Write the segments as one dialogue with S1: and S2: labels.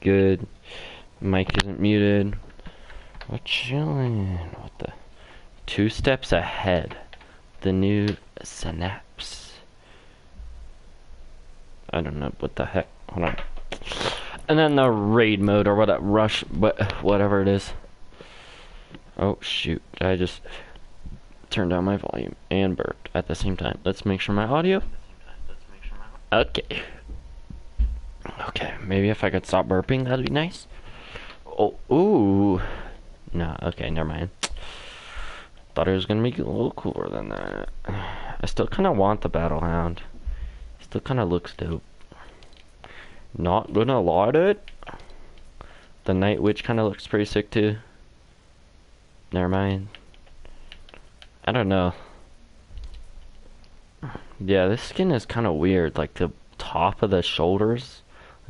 S1: good. Mic isn't muted. We're chilling. What the? Two steps ahead. The new synapse. I don't know what the heck. Hold on. And then the raid mode or what? Rush, but whatever it is. Oh shoot! I just turned down my volume and burped at the same time. Let's make sure my audio. Okay. Okay, maybe if I could stop burping, that'd be nice. Oh, ooh. No, okay, never mind. Thought it was gonna make it a little cooler than that. I still kind of want the Battle Hound. Still kind of looks dope. Not gonna lie to it. The Night Witch kind of looks pretty sick too. Never mind. I don't know. Yeah, this skin is kind of weird. Like the top of the shoulders,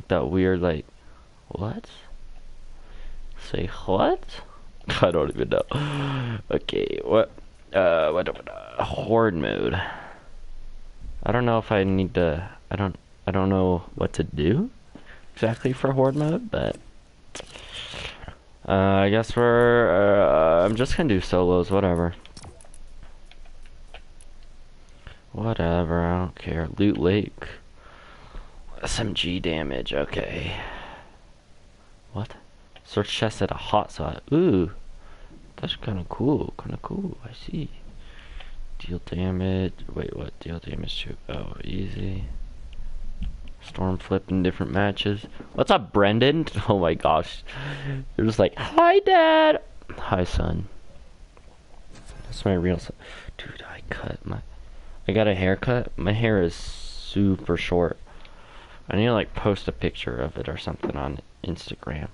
S1: that weird like, what? Say what? I don't even know. Okay, what? Uh, what? Uh, horde mode. I don't know if I need to. I don't. I don't know what to do exactly for horde mode, but uh, I guess we're. Uh, I'm just gonna do solos. Whatever. Whatever, I don't care. Loot Lake. SMG damage, okay. What? Search chest at a hot spot. Ooh. That's kinda cool, kinda cool, I see. Deal damage. Wait, what? Deal damage to. Oh, easy. Storm flip in different matches. What's up, Brendan? Oh my gosh. You're just like, hi, Dad. Hi, son. That's my real son. Dude, I cut my. I got a haircut. My hair is super short. I need to like post a picture of it or something on Instagram.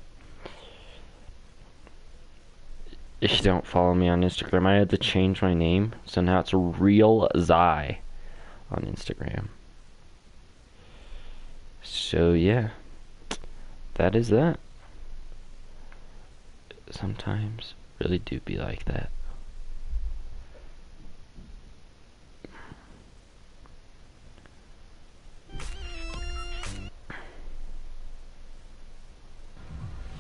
S1: If you don't follow me on Instagram, I had to change my name, so now it's Real Zai on Instagram. So yeah, that is that. Sometimes really do be like that.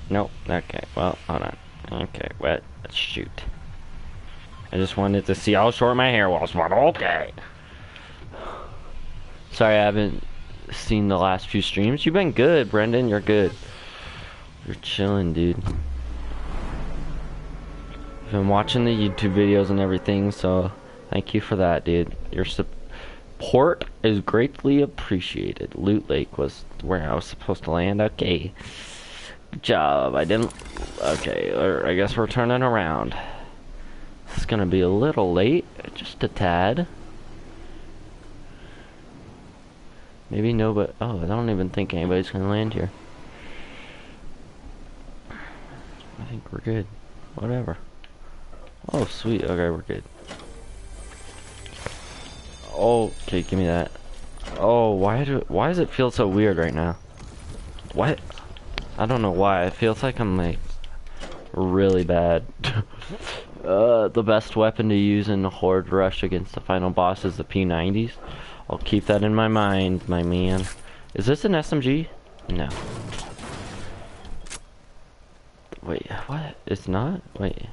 S1: Nope. Okay. Well, hold on. Okay. What? Let's shoot. I just wanted to see how short my hair was, but okay. Sorry, I haven't seen the last few streams. You've been good, Brendan. You're good. You're chilling, dude. I've been watching the YouTube videos and everything, so thank you for that, dude. Your support is greatly appreciated. Loot Lake was where I was supposed to land. Okay job. I didn't... Okay, er, I guess we're turning around. It's gonna be a little late, just a tad. Maybe no, but... Oh, I don't even think anybody's gonna land here. I think we're good. Whatever. Oh, sweet. Okay, we're good. Okay, give me that. Oh, why do why does it feel so weird right now? What? I don't know why. It feels like I'm like really bad. uh, the best weapon to use in the Horde Rush against the final boss is the P90s. I'll keep that in my mind, my man. Is this an SMG? No. Wait, what? It's not? Wait.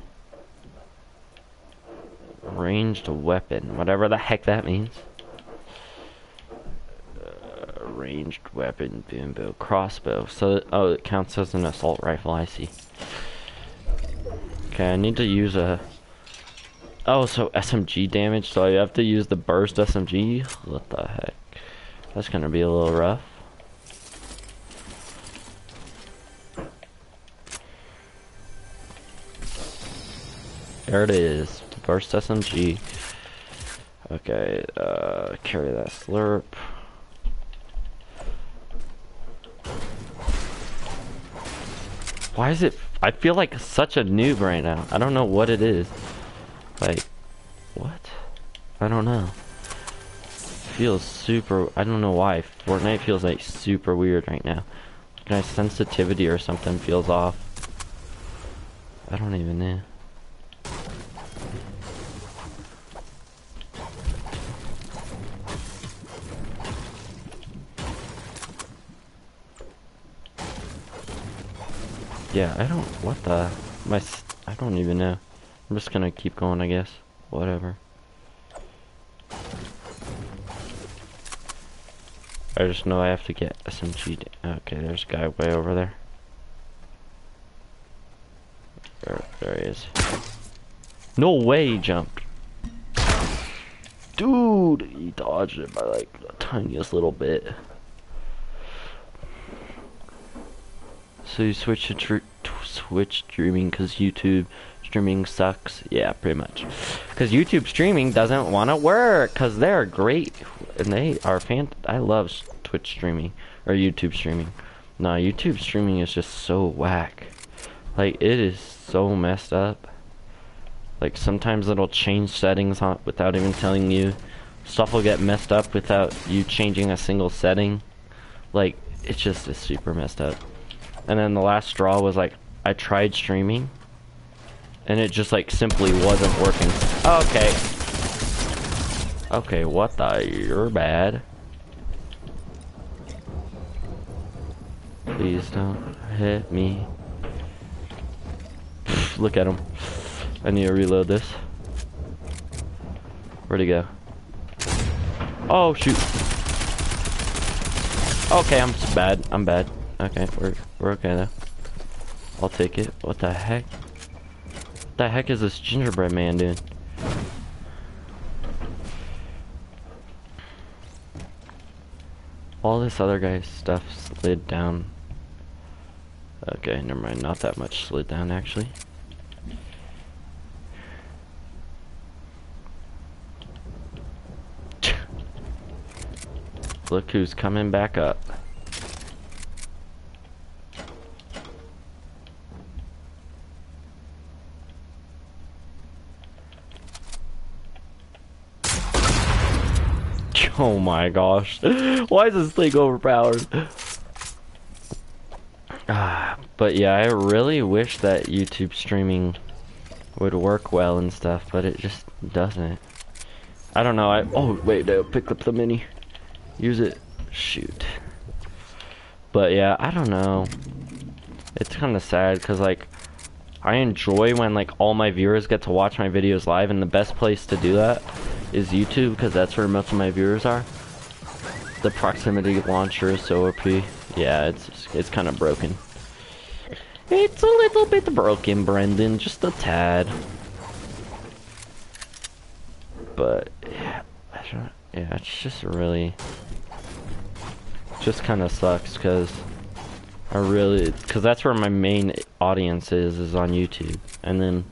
S1: Ranged weapon. Whatever the heck that means ranged weapon, boom bow, crossbow. So, oh, it counts as an assault rifle, I see. Okay, I need to use a... Oh, so SMG damage, so I have to use the burst SMG? What the heck? That's gonna be a little rough. There it is, The burst SMG. Okay, uh, carry that slurp. Why is it... I feel like such a noob right now. I don't know what it is. Like, what? I don't know. feels super... I don't know why. Fortnite feels like super weird right now. My sensitivity or something feels off. I don't even know. Yeah, I don't, what the, my, I don't even know. I'm just gonna keep going, I guess. Whatever. I just know I have to get SMG. Okay, there's a guy way over there. There, there he is. No way he jumped. Dude, he dodged it by like the tiniest little bit. So you switch to tr switch streaming because YouTube streaming sucks. Yeah, pretty much. Because YouTube streaming doesn't want to work because they're great and they are fan. I love Twitch streaming or YouTube streaming. No, YouTube streaming is just so whack. Like it is so messed up. Like sometimes it'll change settings without even telling you. Stuff will get messed up without you changing a single setting. Like it's just is super messed up. And then the last straw was like I tried streaming and it just like simply wasn't working. Okay. Okay, what the? You're bad. Please don't hit me. Look at him. I need to reload this. Where'd he go? Oh, shoot. Okay, I'm bad. I'm bad. Okay, we're, we're okay though. I'll take it. What the heck? What the heck is this gingerbread man doing? All this other guy's stuff slid down. Okay, never mind. Not that much slid down, actually. Look who's coming back up. Oh my gosh. Why is this thing overpowered? Ah, but yeah, I really wish that YouTube streaming would work well and stuff, but it just doesn't. I don't know, I- oh wait, I pick up the mini. Use it. Shoot. But yeah, I don't know. It's kind of sad, because like, I enjoy when like all my viewers get to watch my videos live, and the best place to do that is YouTube because that's where most of my viewers are. The proximity launcher is so OP. Yeah, it's it's kind of broken. It's a little bit broken, Brendan, just a tad. But yeah, yeah, it's just really, just kind of sucks because I really, because that's where my main audience is, is on YouTube, and then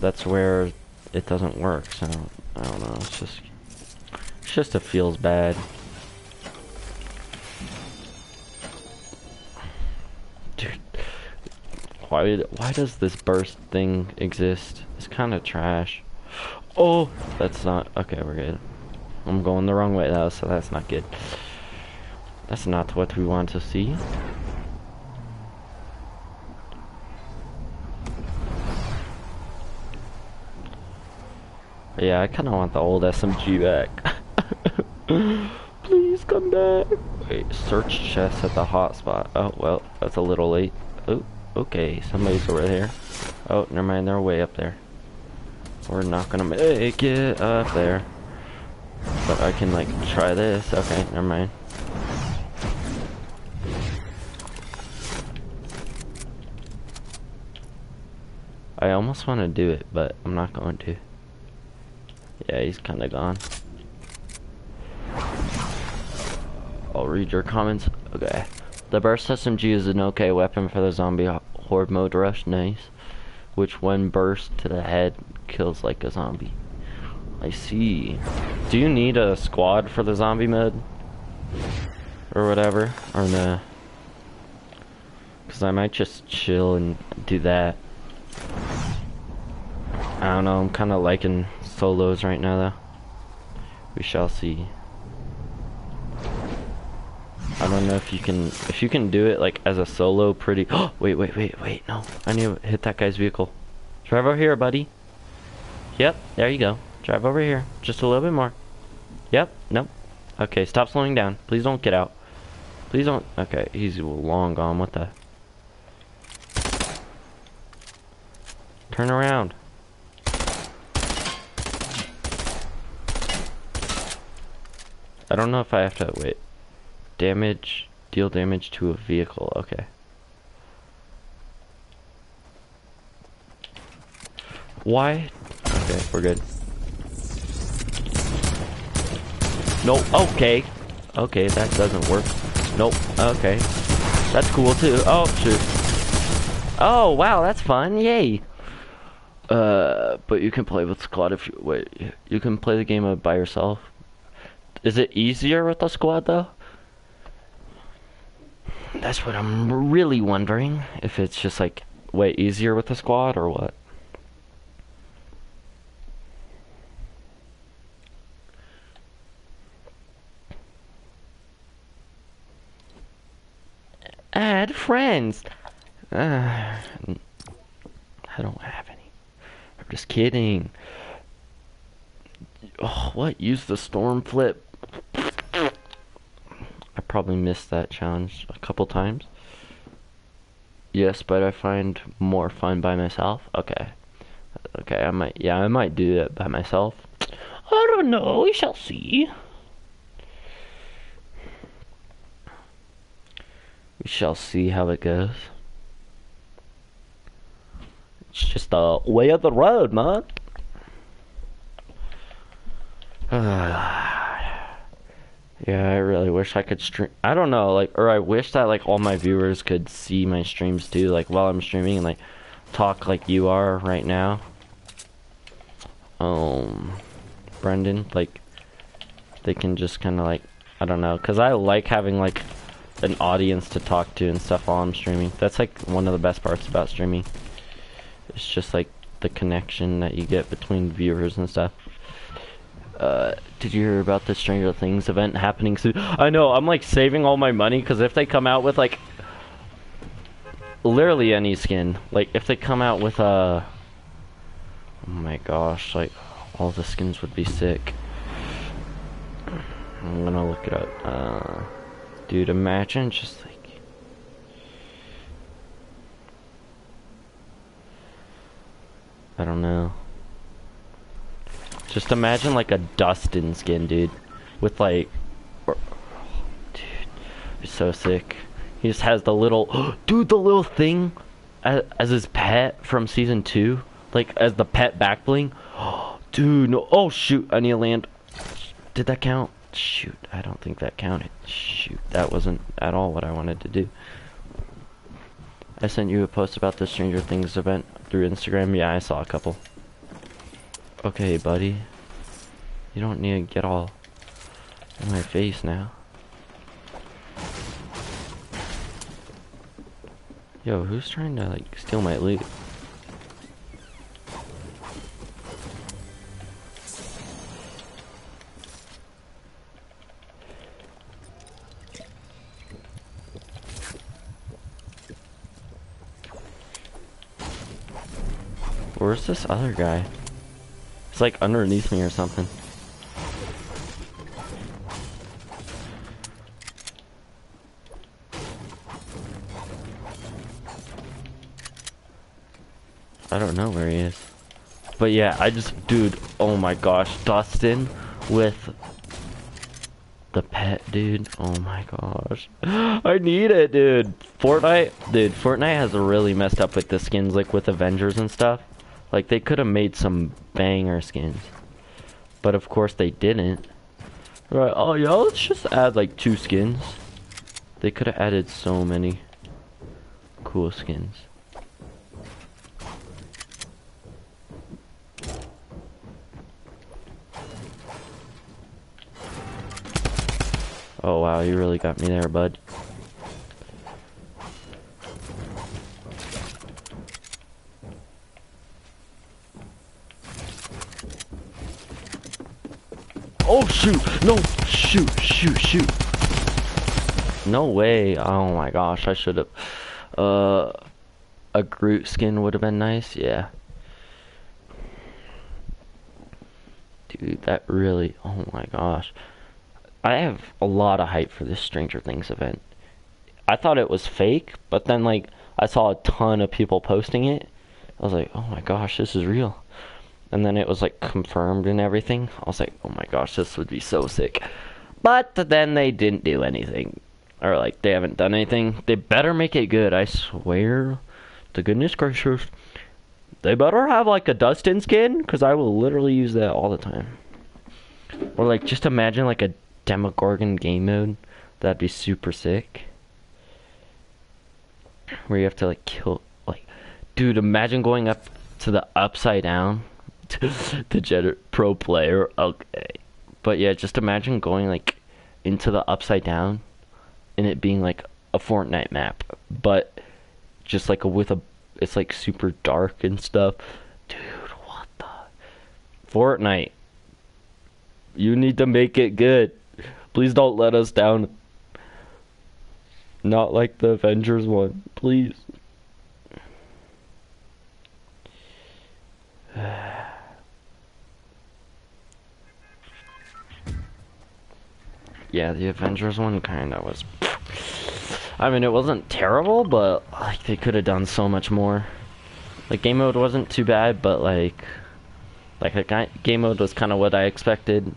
S1: that's where it doesn't work. So I don't know. It's just, it's just it feels bad. Dude, why why does this burst thing exist? It's kind of trash. Oh, that's not okay. We're good. I'm going the wrong way though, so that's not good. That's not what we want to see. Yeah, I kind of want the old SMG back. Please come back. Wait, search chest at the hotspot. Oh, well, that's a little late. Oh, okay, somebody's over there. Oh, never mind, they're way up there. We're not gonna make it up there. But I can, like, try this. Okay, never mind. I almost want to do it, but I'm not going to. Yeah, he's kind of gone. I'll read your comments. Okay. The burst SMG is an okay weapon for the zombie horde mode rush. Nice. Which when burst to the head kills like a zombie. I see. Do you need a squad for the zombie mode? Or whatever? Or no? Because I might just chill and do that. I don't know, I'm kind of liking solos right now though. We shall see. I don't know if you can, if you can do it like as a solo pretty, oh, wait, wait, wait, wait, no. I need to hit that guy's vehicle. Drive over here, buddy. Yep, there you go. Drive over here. Just a little bit more. Yep, nope. Okay, stop slowing down. Please don't get out. Please don't, okay, he's long gone, what the? Turn around. I don't know if I have to wait. Damage, deal damage to a vehicle. Okay. Why? Okay, we're good. Nope. Okay. Okay, that doesn't work. Nope. Okay. That's cool too. Oh, shoot. Oh, wow, that's fun. Yay. Uh, but you can play with squad if you wait. You can play the game by yourself. Is it easier with a squad though? That's what I'm really wondering. If it's just like way easier with a squad or what? Add friends. Uh, I don't have any. I'm just kidding. Oh, what? Use the storm flip. I probably missed that challenge a couple times. Yes, but I find more fun by myself. Okay. Okay, I might, yeah, I might do that by myself. I don't know, we shall see. We shall see how it goes. It's just the way of the road, man. yeah, I really wish I could stream. I don't know, like, or I wish that like all my viewers could see my streams too, like while I'm streaming and like talk like you are right now. Um, Brendan, like, they can just kind of like, I don't know, cause I like having like an audience to talk to and stuff while I'm streaming. That's like one of the best parts about streaming. It's just like the connection that you get between viewers and stuff. Uh, did you hear about the Stranger Things event happening soon? I know, I'm like saving all my money because if they come out with like literally any skin, like if they come out with a, uh, oh my gosh, like all the skins would be sick. I'm gonna look it up. Uh, dude, imagine just like I don't know. Just imagine like a Dustin skin, dude. With like... Dude, he's so sick. He just has the little... dude, the little thing as, as his pet from season 2. Like, as the pet back bling. dude, no. Oh, shoot. I need to land. Did that count? Shoot, I don't think that counted. Shoot, that wasn't at all what I wanted to do. I sent you a post about the Stranger Things event through Instagram. Yeah, I saw a couple. Okay, buddy. You don't need to get all in my face now. Yo, who's trying to, like, steal my loot? Where's this other guy? It's like underneath me or something. I don't know where he is. But yeah, I just, dude, oh my gosh, Dustin with the pet, dude. Oh my gosh. I need it, dude. Fortnite, dude, Fortnite has really messed up with the skins, like with Avengers and stuff. Like, they could have made some banger skins. But of course they didn't. Right, oh yeah, let's just add like two skins. They could have added so many cool skins. Oh wow, you really got me there, bud. Oh, shoot. No, shoot, shoot, shoot. No way. Oh my gosh, I should have. Uh, a Groot skin would have been nice. Yeah. Dude, that really. Oh my gosh. I have a lot of hype for this Stranger Things event. I thought it was fake, but then, like, I saw a ton of people posting it. I was like, oh my gosh, this is real. And then it was like confirmed and everything. I was like, oh my gosh, this would be so sick. But then they didn't do anything. Or like they haven't done anything. They better make it good, I swear. To goodness gracious. They better have like a Dustin skin, because I will literally use that all the time. Or like just imagine like a Demogorgon game mode. That'd be super sick. Where you have to like kill like dude, imagine going up to the upside down the Jedi pro player. Okay. But yeah, just imagine going like into the upside down and it being like a Fortnite map, but just like a with a it's like super dark and stuff. Dude, what the Fortnite? You need to make it good. Please don't let us down. Not like the Avengers one, please. yeah, the Avengers one kind of was. I mean, it wasn't terrible, but like they could have done so much more. Like game mode wasn't too bad, but like, like the game mode was kind of what I expected.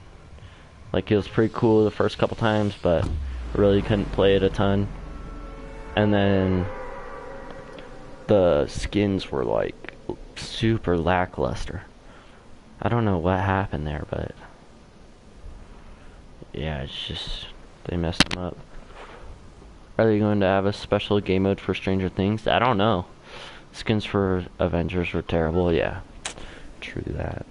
S1: Like it was pretty cool the first couple times, but really couldn't play it a ton. And then the skins were like super lackluster. I don't know what happened there, but yeah, it's just they messed them up. Are they going to have a special game mode for Stranger Things? I don't know. Skins for Avengers were terrible, yeah. True that.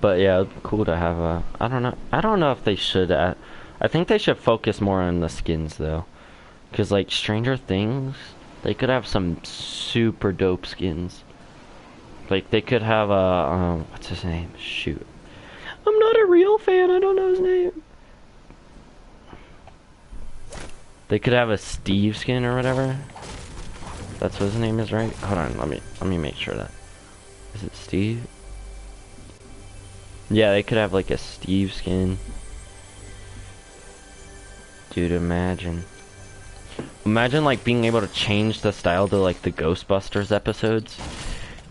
S1: But yeah, cool to have a. I don't know. I don't know if they should. Uh, I think they should focus more on the skins though, because like Stranger Things, they could have some super dope skins. Like they could have a um, what's his name? Shoot, I'm not a real fan. I don't know his name. They could have a Steve skin or whatever. That's what his name is, right? Hold on, let me let me make sure that. Is it Steve? Yeah, they could have like a Steve skin. Dude, imagine. Imagine like being able to change the style to like the Ghostbusters episodes.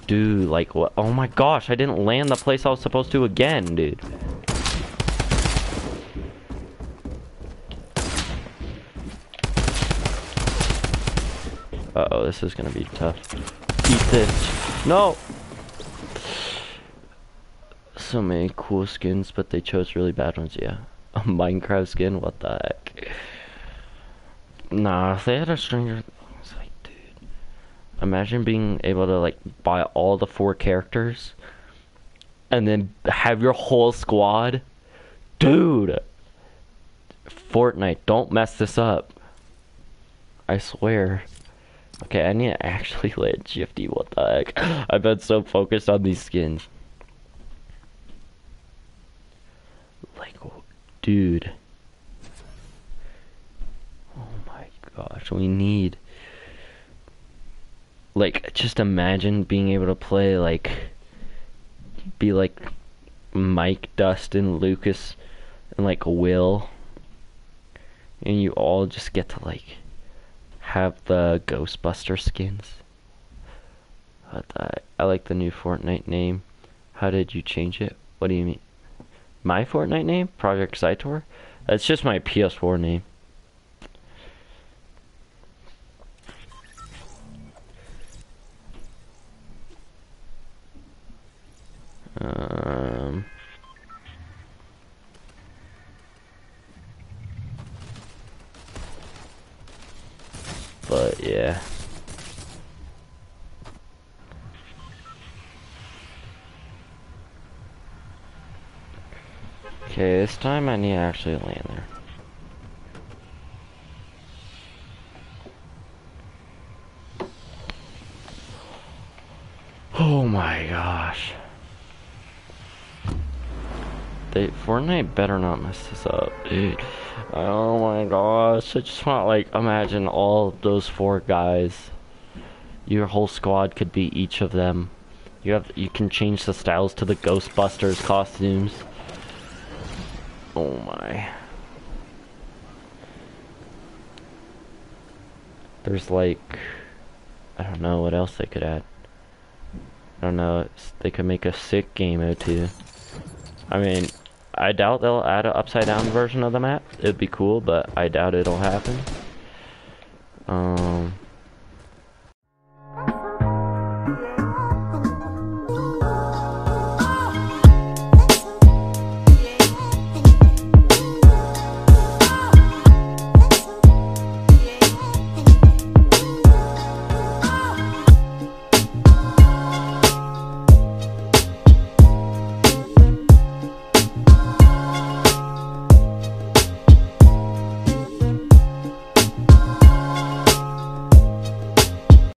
S1: Dude, like what? Oh my gosh, I didn't land the place I was supposed to again, dude. Uh oh, this is gonna be tough. Eat this. No! So many cool skins, but they chose really bad ones, yeah. A Minecraft skin? What the heck? Nah, if they had a Stranger Imagine being able to like buy all the four characters and then have your whole squad. Dude. Fortnite, don't mess this up. I swear. Okay, I need to actually let Shifty. What the heck? I've been so focused on these skins. Like, dude. Oh my gosh, we need like just imagine being able to play like be like Mike, Dustin, Lucas, and like Will, and you all just get to like have the Ghostbuster skins. Uh, I like the new Fortnite name. How did you change it? What do you mean? My Fortnite name? Project Zitor? That's just my PS4 name. Time I need to actually land there. Oh my gosh. They Fortnite better not mess this up, dude. Oh my gosh, I just want like imagine all those four guys. Your whole squad could be each of them. You have you can change the styles to the Ghostbusters costumes. Oh my. There's like, I don't know what else they could add. I don't know. they could make a sick game mode too. I mean, I doubt they'll add an upside down version of the map. It'd be cool, but I doubt it'll happen. Um,